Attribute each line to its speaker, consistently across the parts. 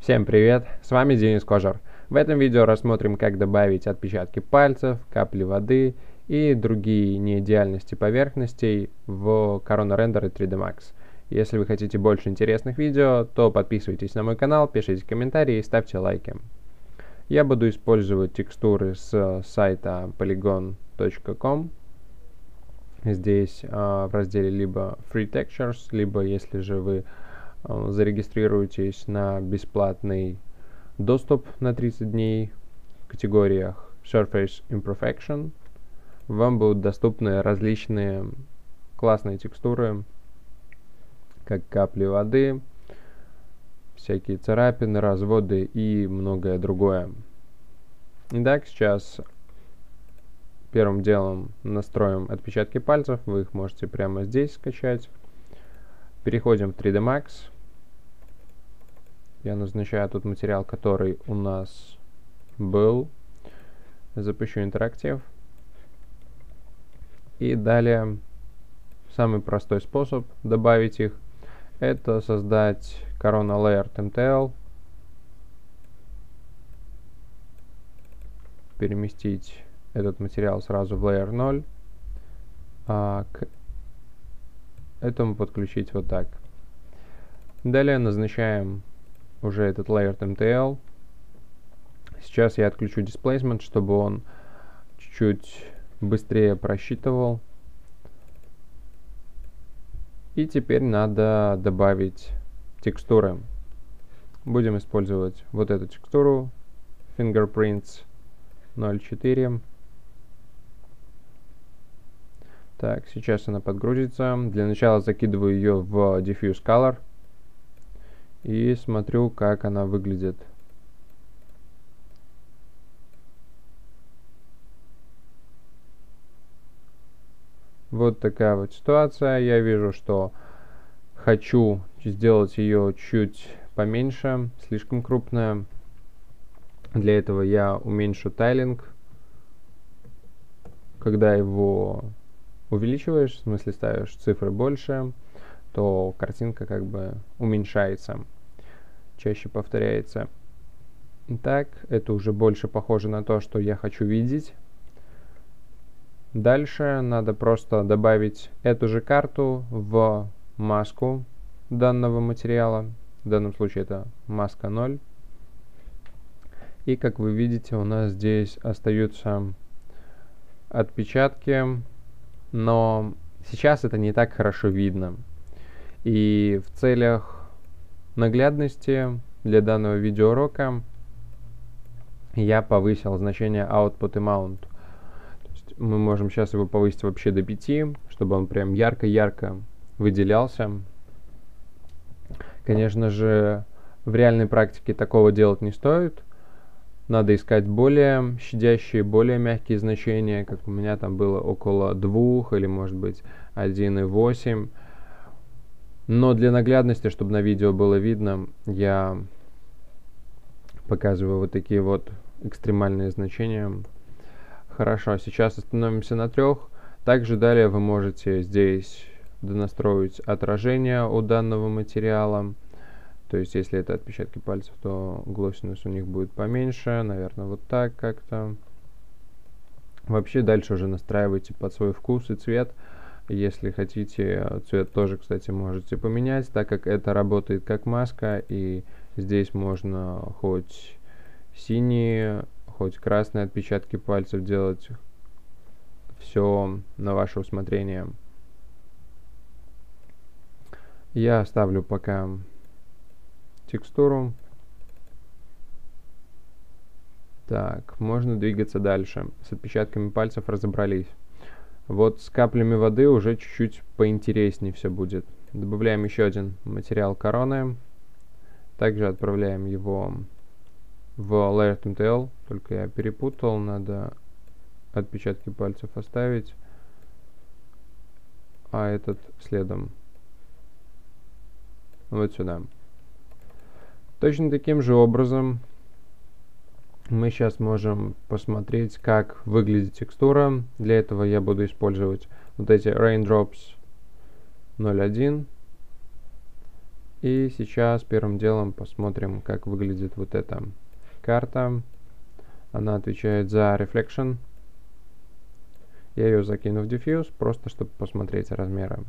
Speaker 1: Всем привет, с вами Денис Кожар. В этом видео рассмотрим, как добавить отпечатки пальцев, капли воды и другие неидеальности поверхностей в Corona Render и 3D Max. Если вы хотите больше интересных видео, то подписывайтесь на мой канал, пишите комментарии и ставьте лайки. Я буду использовать текстуры с сайта polygon.com. Здесь э, в разделе либо Free Textures, либо если же вы э, зарегистрируетесь на бесплатный доступ на 30 дней в категориях Surface Imperfection, вам будут доступны различные классные текстуры, как капли воды, всякие царапины, разводы и многое другое. Итак, сейчас первым делом настроим отпечатки пальцев. Вы их можете прямо здесь скачать. Переходим в 3D Max. Я назначаю тот материал, который у нас был. Запущу интерактив. И далее самый простой способ добавить их это создать Corona Layer MTL, переместить этот материал сразу в Layer 0, а к этому подключить вот так. Далее назначаем уже этот Layer MTL. Сейчас я отключу Displacement, чтобы он чуть-чуть быстрее просчитывал. И теперь надо добавить текстуры. Будем использовать вот эту текстуру Fingerprints 04. Так, сейчас она подгрузится. Для начала закидываю ее в Diffuse Color и смотрю, как она выглядит. Вот такая вот ситуация. Я вижу, что хочу сделать ее чуть поменьше, слишком крупная. Для этого я уменьшу тайлинг. Когда его увеличиваешь, в смысле ставишь цифры больше, то картинка как бы уменьшается, чаще повторяется. Итак, это уже больше похоже на то, что я хочу видеть. Дальше надо просто добавить эту же карту в маску данного материала. В данном случае это маска 0. И как вы видите, у нас здесь остаются отпечатки, но сейчас это не так хорошо видно. И в целях наглядности для данного видеоурока я повысил значение output amount мы можем сейчас его повысить вообще до 5, чтобы он прям ярко-ярко выделялся. Конечно же, в реальной практике такого делать не стоит. Надо искать более щадящие, более мягкие значения, как у меня там было около 2 или может быть 1,8. Но для наглядности, чтобы на видео было видно, я показываю вот такие вот экстремальные значения. Хорошо, сейчас остановимся на трех. Также далее вы можете здесь донастроить отражение у данного материала. То есть, если это отпечатки пальцев, то глоссинус у них будет поменьше. Наверное, вот так как-то. Вообще, дальше уже настраивайте под свой вкус и цвет. Если хотите, цвет тоже, кстати, можете поменять, так как это работает как маска. И здесь можно хоть синие хоть красные отпечатки пальцев делать. Все на ваше усмотрение. Я оставлю пока текстуру. Так, можно двигаться дальше. С отпечатками пальцев разобрались. Вот с каплями воды уже чуть-чуть поинтереснее все будет. Добавляем еще один материал короны. Также отправляем его в Layered MTL, только я перепутал, надо отпечатки пальцев оставить, а этот следом. Вот сюда. Точно таким же образом мы сейчас можем посмотреть, как выглядит текстура. Для этого я буду использовать вот эти Raindrops 01 И сейчас первым делом посмотрим, как выглядит вот эта карта. Она отвечает за Reflection. Я ее закину в Diffuse, просто чтобы посмотреть размеры.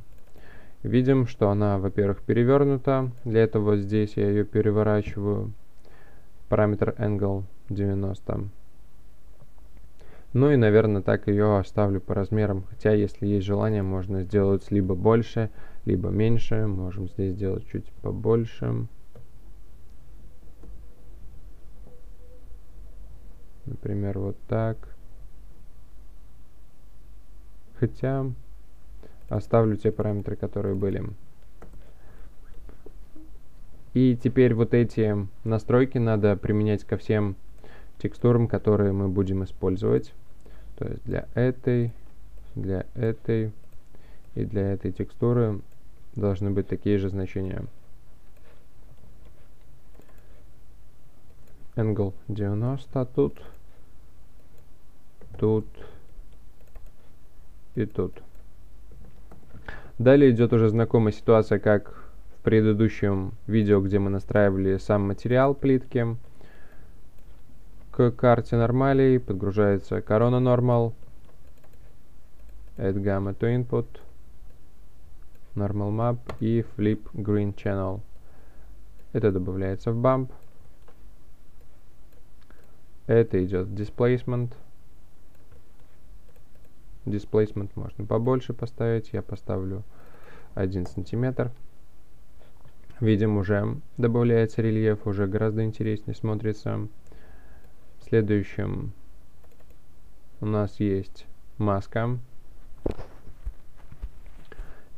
Speaker 1: Видим, что она, во-первых, перевернута. Для этого здесь я ее переворачиваю. Параметр Angle 90. Ну и, наверное, так ее оставлю по размерам. Хотя, если есть желание, можно сделать либо больше, либо меньше. Можем здесь сделать чуть побольше. Например, вот так. Хотя оставлю те параметры, которые были. И теперь вот эти настройки надо применять ко всем текстурам, которые мы будем использовать. То есть для этой, для этой и для этой текстуры должны быть такие же значения. Angle 90 тут, тут и тут. Далее идет уже знакомая ситуация, как в предыдущем видео, где мы настраивали сам материал плитки к карте нормалей подгружается корона normal, add gamma to input, normal map и flip green channel. Это добавляется в bump. Это идет displacement. Displacement можно побольше поставить. Я поставлю 1 сантиметр. Видим, уже добавляется рельеф, уже гораздо интереснее смотрится. Следующим у нас есть маска.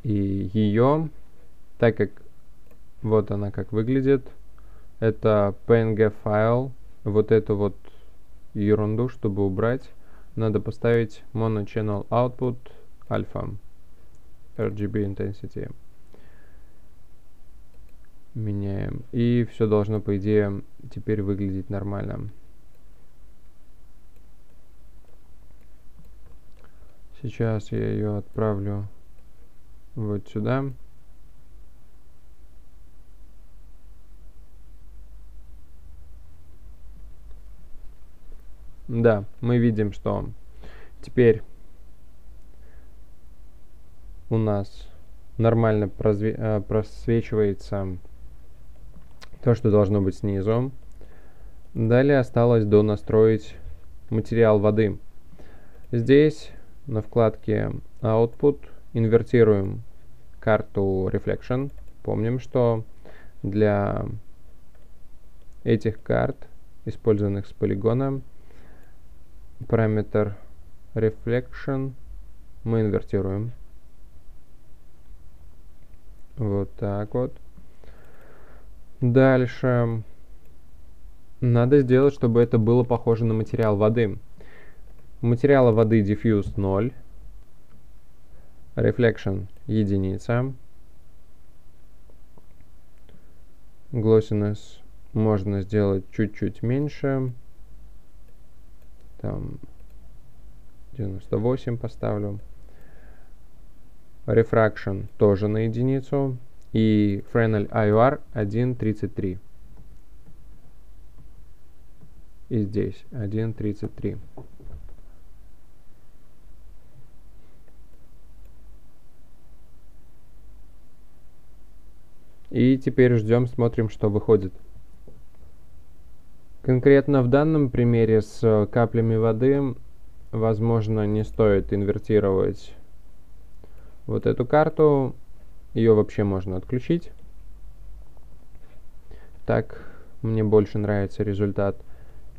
Speaker 1: И ее, так как вот она как выглядит, это PNG файл, вот эту вот ерунду, чтобы убрать, надо поставить mono channel output alpha RGB intensity. Меняем. И все должно, по идее, теперь выглядеть нормально. Сейчас я ее отправлю вот сюда. Да, мы видим, что теперь у нас нормально э, просвечивается то, что должно быть снизу. Далее осталось донастроить материал воды. Здесь на вкладке Output инвертируем карту Reflection. Помним, что для этих карт, использованных с полигона, параметр Reflection мы инвертируем. Вот так вот. Дальше надо сделать, чтобы это было похоже на материал воды материала воды diffuse 0, reflection единица, glossiness можно сделать чуть-чуть меньше, там 98 поставлю, refraction тоже на единицу. И Fresnel IOR 1.33 и здесь 1.33 И теперь ждем, смотрим, что выходит. Конкретно в данном примере с э, каплями воды, возможно, не стоит инвертировать вот эту карту. Ее вообще можно отключить. Так мне больше нравится результат.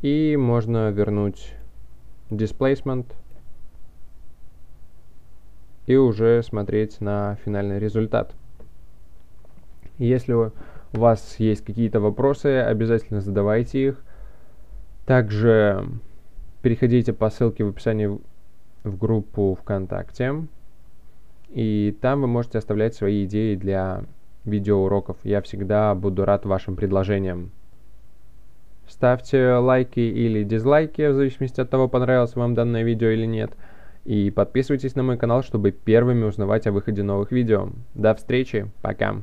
Speaker 1: И можно вернуть displacement и уже смотреть на финальный результат. Если у вас есть какие-то вопросы, обязательно задавайте их. Также переходите по ссылке в описании в группу ВКонтакте. И там вы можете оставлять свои идеи для видеоуроков. Я всегда буду рад вашим предложениям. Ставьте лайки или дизлайки, в зависимости от того, понравилось вам данное видео или нет. И подписывайтесь на мой канал, чтобы первыми узнавать о выходе новых видео. До встречи, пока!